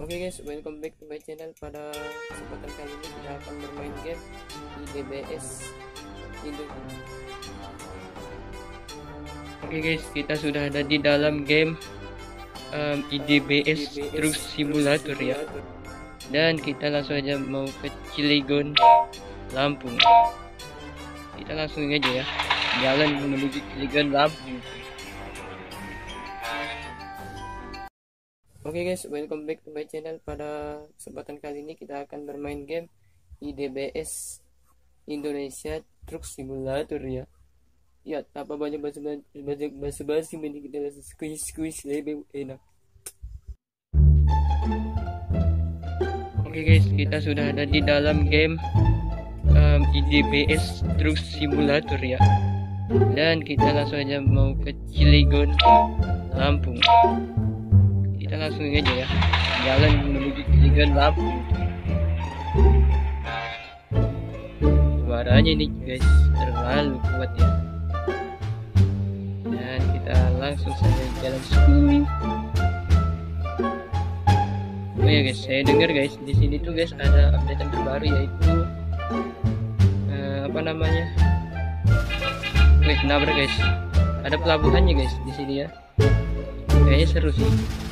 Oke guys, welcome back to my channel. Pada kesempatan kali ini kita akan bermain game di DBS Indo. Oke guys, kita sudah ada di dalam game um, IDBS Truck Simulator ya. Dan kita langsung aja mau ke Cilegon, Lampung. Kita langsung aja ya, jalan menuju Cilegon, Lampung. Oke okay guys, welcome back to my channel. Pada kesempatan kali ini kita akan bermain game IDBS Indonesia Truck Simulator ya. Ya, tanpa banyak basa banyak basa basi mending kita langsung squeeze squeeze lebih enak. Oke okay guys, kita sudah ada di dalam game um, IDBS Truck Simulator ya. Dan kita langsung aja mau ke Cilegon, Lampung kita langsung aja ya. Jalan menuju Cilegon Lampung suaranya ini guys terlalu kuat ya. Dan kita langsung saja jalan sini oh ya guys saya dengar guys di sini tuh guys ada update terbaru yaitu uh, apa namanya? Wih, nabrak guys. Ada pelabuhannya guys di sini ya. Kayaknya seru sih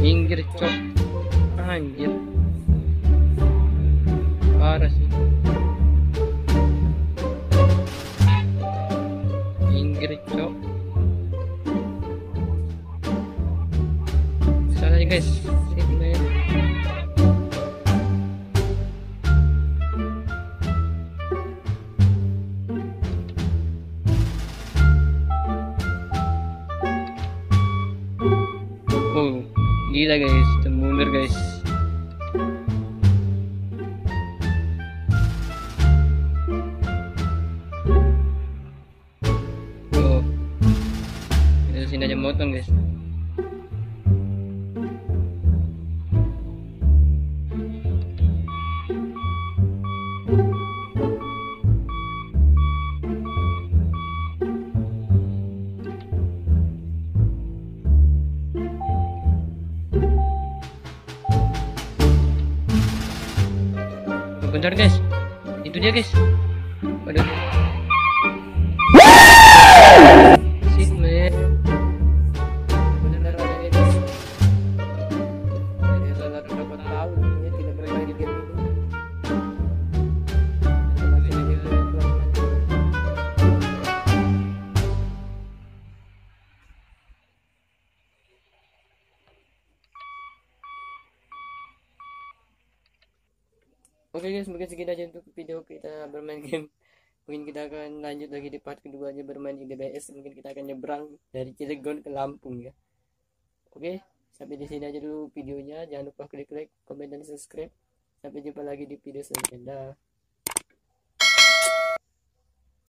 minggir cok. Anjir. Parah sih. Minggir cok. Salah guys gila guys, mundur guys. Oh, kita sini aja motong guys. Bentar guys. Itu dia guys. Waduh Oke okay guys, mungkin segitu aja untuk video kita bermain game. Mungkin kita akan lanjut lagi di part kedua aja bermain di DBS. Mungkin kita akan nyebrang dari Cilegon ke Lampung ya. Oke, okay, sampai di sini aja dulu videonya. Jangan lupa klik like, komen dan subscribe. Sampai jumpa lagi di video selanjutnya.